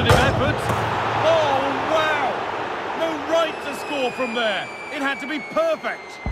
positive effort. Oh, wow! No right to score from there. It had to be perfect.